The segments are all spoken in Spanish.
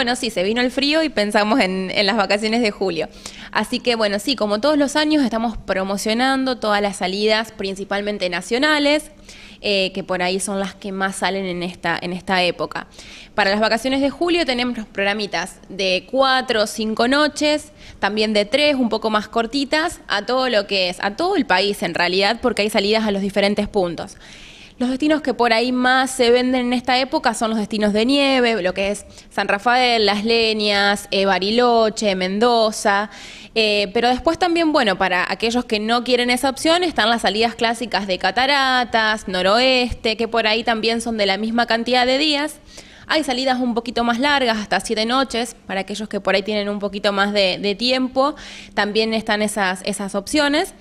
Bueno, sí, se vino el frío y pensamos en, las vacaciones de julio. Así que bueno, sí, como todos los años estamos promocionando todas las salidas, principalmente nacionales, eh, que por ahí son las que más salen en esta, en esta época. Para las vacaciones de julio tenemos programitas de cuatro o cinco noches, también de tres, un poco más cortitas, a todo lo que es, a todo el país en realidad, porque hay salidas a los diferentes puntos. Los destinos que por ahí más se venden en esta época son los destinos de nieve, lo que es San Rafael, Las Leñas, eh, Bariloche, Mendoza. Eh, pero después también, bueno, para aquellos que no quieren esa opción, están las salidas clásicas de Cataratas, Noroeste, que por ahí también son de la misma cantidad de días. Hay salidas un poquito más largas, hasta siete noches, para aquellos que por ahí tienen un poquito más de, de tiempo. También están esas, esas opciones.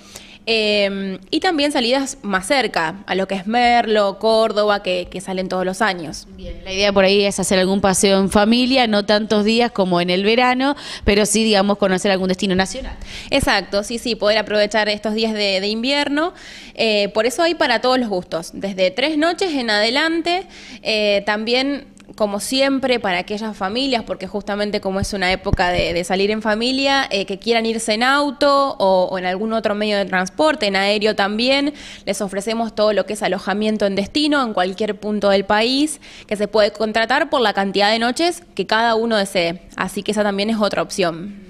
Em, y también salidas más cerca, a lo que es Merlo, Córdoba, que, salen todos los años. la idea por ahí es hacer algún paseo en familia, no tantos días como en el verano, pero sí, digamos, conocer algún destino nacional. Exacto, sí, sí, poder aprovechar estos días de, invierno. Eh, por eso hay para todos los gustos, desde tres noches en adelante, eh, también como siempre, para aquellas familias, porque justamente como es una época de, salir en familia, eh, que quieran irse en auto o, en algún otro medio de transporte, en aéreo también, les ofrecemos todo lo que es alojamiento en destino en cualquier punto del país, que se puede contratar por la cantidad de noches que cada uno desee. Así que esa también es otra opción.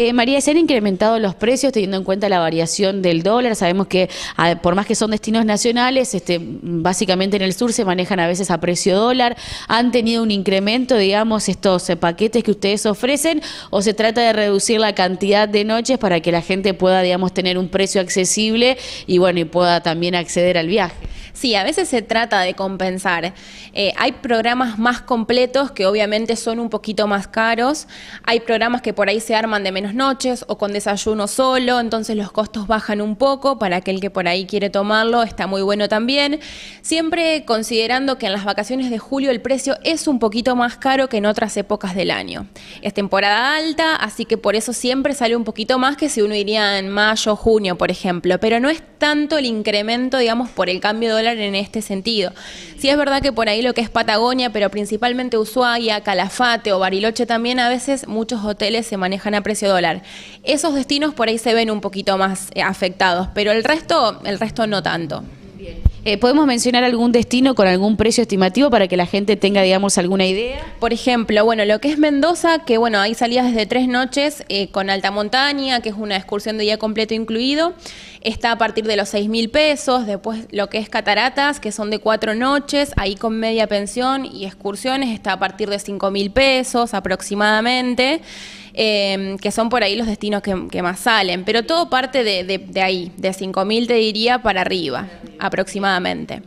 Eh, María, ¿se han incrementado los precios teniendo en cuenta la variación del dólar? Sabemos que por más que son destinos nacionales, este, básicamente en el sur se manejan a veces a precio dólar. ¿Han tenido un incremento, digamos, estos eh, paquetes que ustedes ofrecen o se trata de reducir la cantidad de noches para que la gente pueda, digamos, tener un precio accesible y bueno, y pueda también acceder al viaje? Sí, a veces se trata de compensar. Eh, hay programas más completos que obviamente son un poquito más caros. Hay programas que por ahí se arman de menos noches o con desayuno solo, entonces los costos bajan un poco. Para aquel que por ahí quiere tomarlo, está muy bueno también. Siempre considerando que en las vacaciones de julio el precio es un poquito más caro que en otras épocas del año. Es temporada alta, así que por eso siempre sale un poquito más que si uno iría en mayo, junio, por ejemplo. Pero no es tanto el incremento, digamos, por el cambio de dólar en este sentido. Sí es verdad que por ahí lo que es Patagonia, pero principalmente Ushuaia, Calafate o Bariloche también, a veces muchos hoteles se manejan a precio dólar. Esos destinos por ahí se ven un poquito más eh, afectados, pero el resto, el resto no tanto. Eh, ¿Podemos mencionar algún destino con algún precio estimativo para que la gente tenga, digamos, alguna idea? Por ejemplo, bueno, lo que es Mendoza, que bueno, hay salidas desde tres noches eh, con alta montaña, que es una excursión de día completo incluido, está a partir de los 6 mil pesos. Después lo que es Cataratas, que son de cuatro noches, ahí con media pensión y excursiones, está a partir de 5 mil pesos aproximadamente. Em, que son por ahí los destinos que, más salen, pero todo parte de, de ahí, de 5.000 te diría para arriba, aproximadamente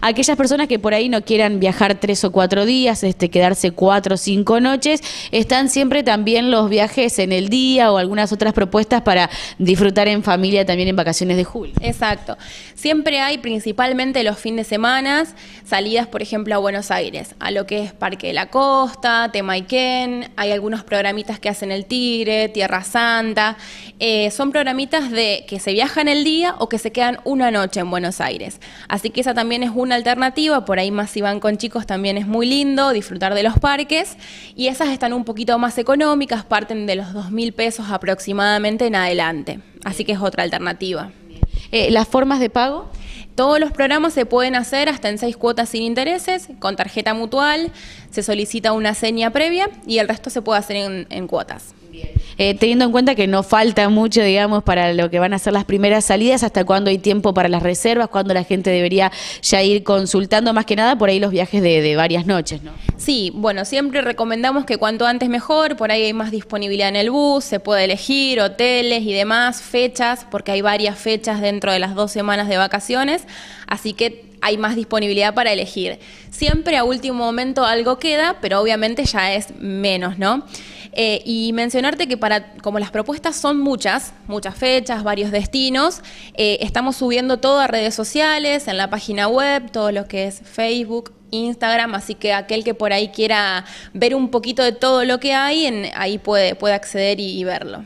aquellas personas que por ahí no quieran viajar tres o cuatro días, este, quedarse cuatro o cinco noches, están siempre también los viajes en el día o algunas otras propuestas para disfrutar en familia también en vacaciones de julio. Exacto. Siempre hay, principalmente los fines de semana, salidas, por ejemplo, a Buenos Aires, a lo que es Parque de la Costa, Temaiken, hay algunos programitas que hacen el Tigre, Tierra Santa. Eh, son programitas de que se viajan el día o que se quedan una noche en Buenos Aires. Así que esa también es una alternativa, por ahí más si van con chicos también es muy lindo disfrutar de los parques y esas están un poquito más económicas, parten de los dos mil pesos aproximadamente en adelante, así que es otra alternativa. Eh, ¿Las formas de pago? Todos los programas se pueden hacer hasta en seis cuotas sin intereses, con tarjeta mutual, se solicita una seña previa y el resto se puede hacer en, en cuotas. Eh, teniendo en cuenta que no falta mucho, digamos, para lo que van a ser las primeras salidas, hasta cuándo hay tiempo para las reservas, cuándo la gente debería ya ir consultando más que nada por ahí los viajes de, varias noches, ¿no? Sí, bueno, siempre recomendamos que cuanto antes mejor, por ahí hay más disponibilidad en el bus, se puede elegir hoteles y demás, fechas, porque hay varias fechas dentro de las dos semanas de vacaciones, así que hay más disponibilidad para elegir. Siempre a último momento algo queda, pero obviamente ya es menos, ¿no? Eh, y mencionarte que para, como las propuestas son muchas, muchas fechas, varios destinos, eh, estamos subiendo todo a redes sociales, en la página web, todo lo que es Facebook, Instagram, así que aquel que por ahí quiera ver un poquito de todo lo que hay, en, ahí puede, puede acceder y verlo.